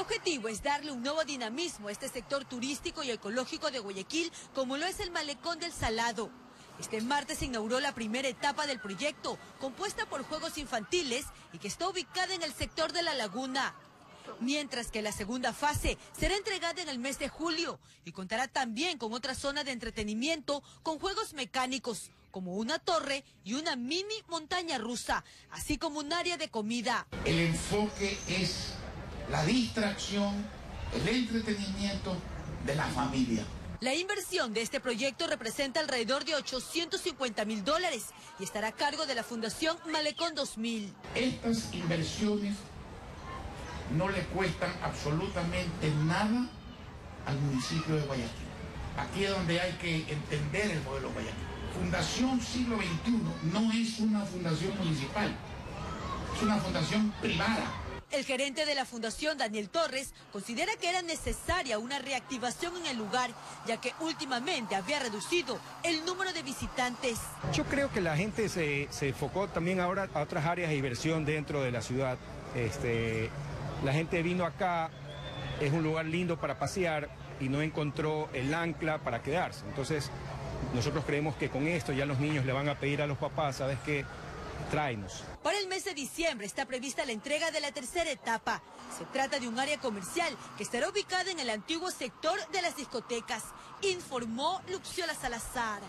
objetivo es darle un nuevo dinamismo a este sector turístico y ecológico de Guayaquil, como lo es el malecón del Salado. Este martes se inauguró la primera etapa del proyecto, compuesta por juegos infantiles y que está ubicada en el sector de la laguna. Mientras que la segunda fase será entregada en el mes de julio y contará también con otra zona de entretenimiento con juegos mecánicos, como una torre y una mini montaña rusa, así como un área de comida. El enfoque es la distracción, el entretenimiento de la familia. La inversión de este proyecto representa alrededor de 850 mil dólares y estará a cargo de la Fundación Malecón 2000. Estas inversiones no le cuestan absolutamente nada al municipio de Guayaquil. Aquí es donde hay que entender el modelo Guayaquil. Fundación Siglo XXI no es una fundación municipal, es una fundación privada. El gerente de la Fundación, Daniel Torres, considera que era necesaria una reactivación en el lugar, ya que últimamente había reducido el número de visitantes. Yo creo que la gente se, se enfocó también ahora a otras áreas de diversión dentro de la ciudad. Este, la gente vino acá, es un lugar lindo para pasear y no encontró el ancla para quedarse. Entonces, nosotros creemos que con esto ya los niños le van a pedir a los papás, ¿sabes qué? Tráenos. Para el mes de diciembre está prevista la entrega de la tercera etapa. Se trata de un área comercial que estará ubicada en el antiguo sector de las discotecas, informó Luxiola Salazar.